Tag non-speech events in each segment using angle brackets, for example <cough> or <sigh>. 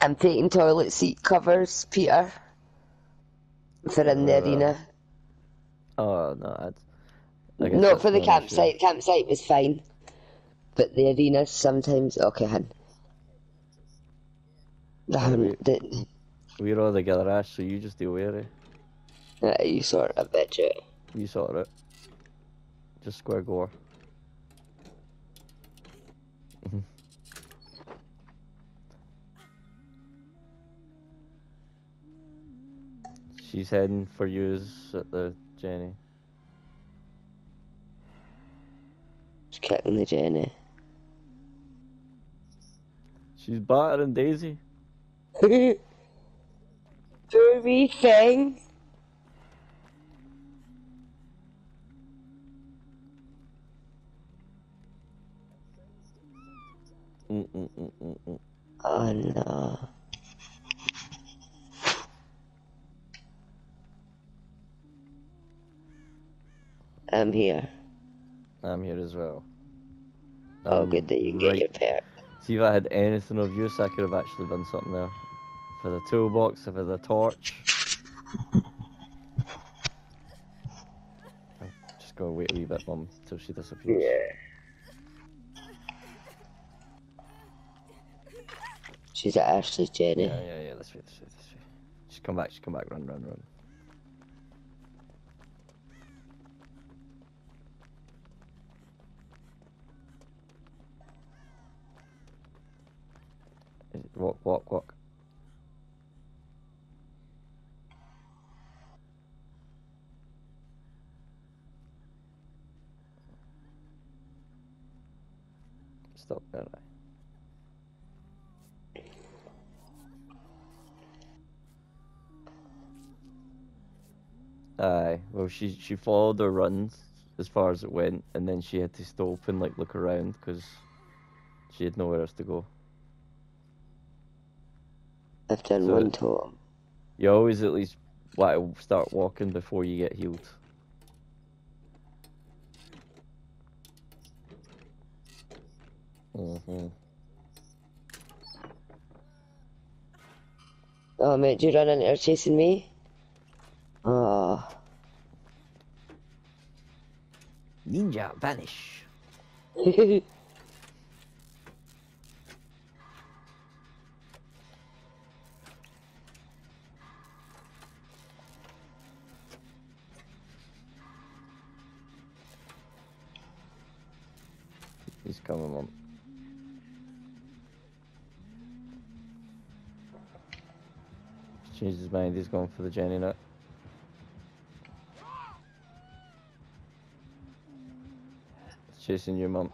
I'm taking toilet seat covers, Peter, for in the Uh, arena. Oh no, that's. I Not for the an issue. campsite. Campsite was fine, but the arena sometimes. Okay, hun. We- haven't. did- We're all together, Ash. So you just deal with it. Uh, you sort of bitch it. You sort it. Just square gore. She's heading for yous at the Jenny. She's kicking the Jenny. She's battering Daisy. <laughs> Furry thing. Mm -mm -mm -mm -mm. Oh no. I'm here. I'm here as well. Oh, Um, good that you can get your pet. See if I had anything of use, I could have actually done something there. For the toolbox, for the torch. I'm just gonna wait a wee bit, Mum, till she disappears. Yeah. She's at Ashley's Jenny. Yeah, yeah, yeah, this way, this way, this way. She's come back, she's come back, run, run, run. Walk, walk, walk. Stop there. aye. Aye, well, she she followed her runs as far as it went, and then she had to stop and like look around because she had nowhere else to go. I've done So- one totem. You always at least want to start walking before you get healed. hmm Oh, mate, you run into her chasing me? Oh. Ninja vanish. <laughs> Mum. He's changed his. He's going for the Jenny nut. He's chasing you, mum.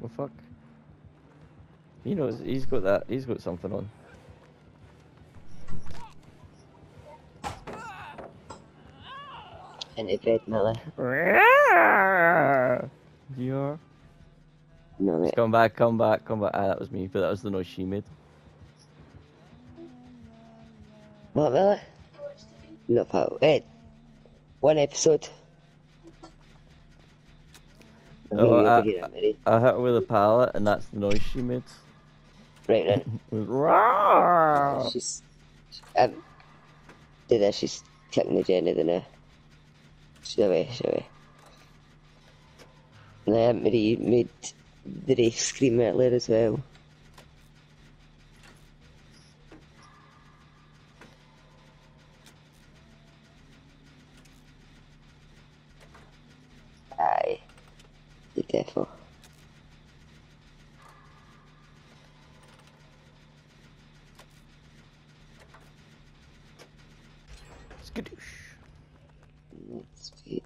Well, fuck. He knows. He's got that. He's got something on. Into bed, Miller. <laughs> Yeah. No, mate. Come back, come back, come back. Ah, that was me, but that was the noise she made. What, Miller? No, pal. Ed. One episode. Oh, here to get it ready. I hit her with a pallet, and that's the noise she made. Right then. It was "Rawr." She's. Um. Did that, she's kicking the Jenny, then uh. She's away, she's away. And I haven't really made the Wraith scream earlier as well. Aye. Be careful. Skadoosh. Let's see.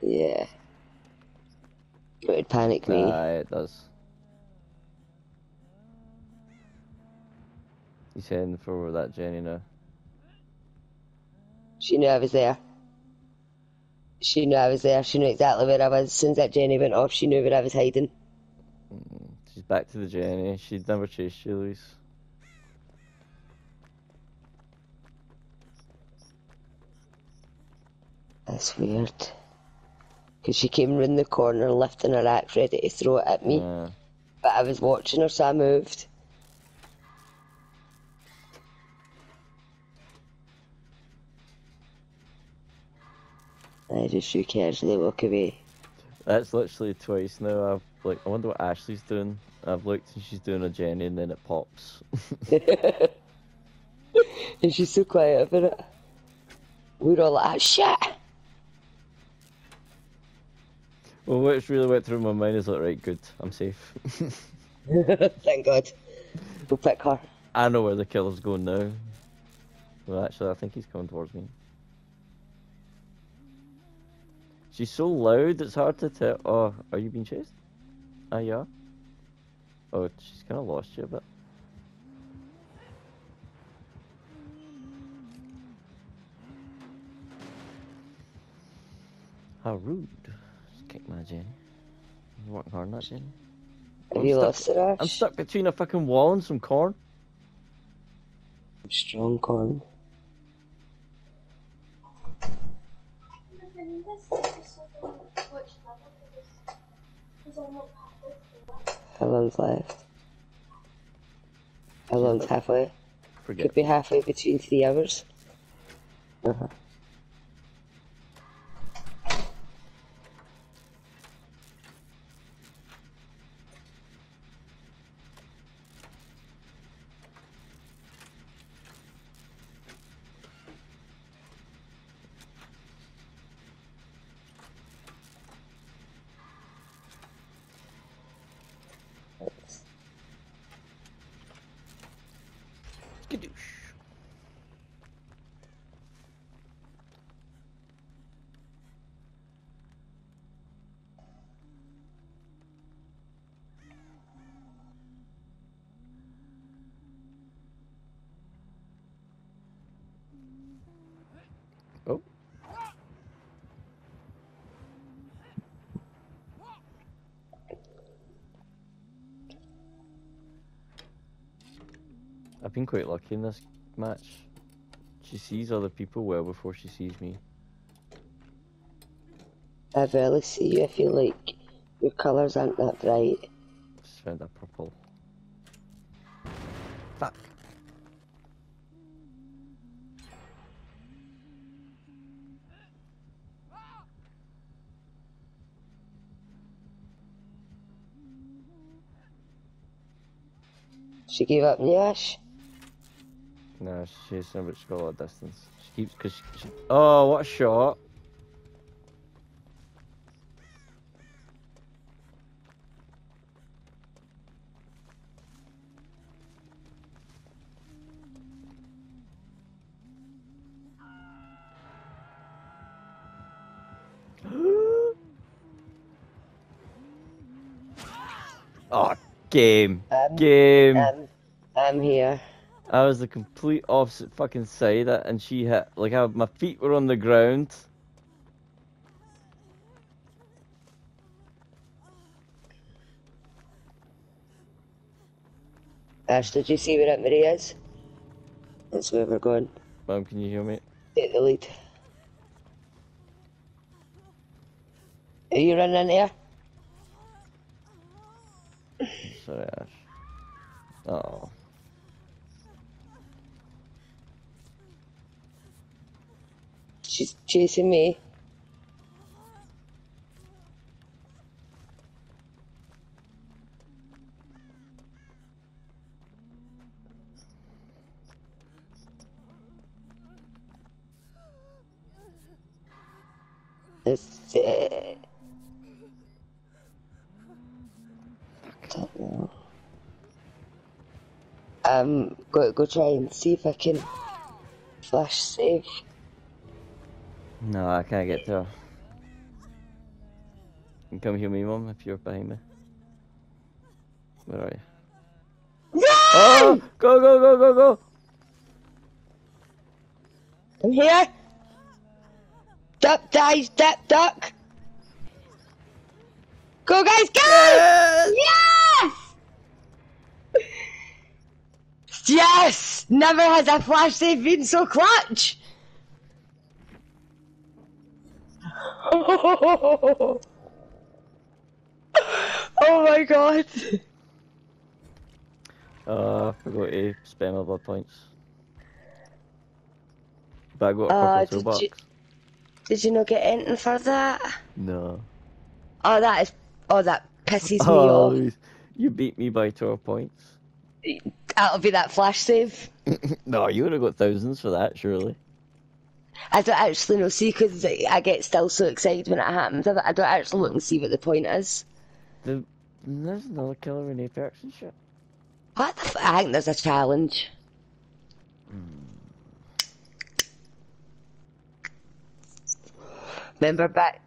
Yeah. It would panic me. Aye, it does. He's heading for that Jenny now. She knew I was there. She knew I was there. She knew exactly where I was. Since that Jenny went off, she knew where I was hiding. Back to the journey. She'd never chased you, Louise. That's weird. Because she came round the corner lifting her axe ready to throw it at me. Yeah. But I was watching her, so I moved. I just shook casually walk away. That's literally twice now. I've like, I wonder what Ashley's doing. I've looked and she's doing a Jenny, and then it pops. <laughs> and she's so quiet about it. We're all like, ah, shit! well, what's really went through my mind is like, right, good, I'm safe. <laughs> Thank God. We'll pick her. I know where the killer's going now. Well, actually, I think he's coming towards me. She's so loud, it's hard to tell. Oh, are you being chased? Ah, yeah. Oh, she's kind of lost you a bit. How rude. Just kick my Jenny. You're working hard on that, Jenny. Have I'm you stuck- lost it, Ash? I'm stuck between a fucking wall and some corn. Strong corn. How long's left? How long's halfway? Forget. Could be halfway between three hours. Uh-huh. Skadoosh. Oh. I've been quite lucky in this match. She sees other people well before she sees me. I barely see you. I feel like your colours aren't that bright. Just found a purple. Fuck. She gave up on you, Ash. No, she's never she's got a lot of distance. She keeps because she, she. Oh, what a shot! <gasps> oh, game, Um, game. Um, I'm here. I was the complete opposite fucking side, and she hit. Like, I, my feet were on the ground. Ash, did you see where Emery is? That's where we're going. Mom, can you hear me? Take the lead. Are you running in here? Sorry, Ash. Oh. She's chasing me. That's it. Don't. Um, go go try and see if I can flash save. No, I can't get through. You can come hear me, Mum, if you're behind me. Where are you? No! Oh! Go, go, go, go, go! I'm here! Duck, guys, duck, duck! Go, guys, go! Yes! Yes! yes! Never has a flash save been so clutch! <laughs> oh my god! Uh, I forgot to spend my blood points. But I got a Uh, did toolbox. you- Did you not get anything for that? No. Oh, that is. Oh, that pisses me Oh, off. you beat me by 12 points. That'll be that flash save. <laughs> no, you would have got thousands for that, surely. I don't actually know, see, because I get still so excited when it happens. I don't, I don't actually look and see what the point is. The, there's another killer in Apex and shit. What the f- I think there's a challenge. Hmm. Remember back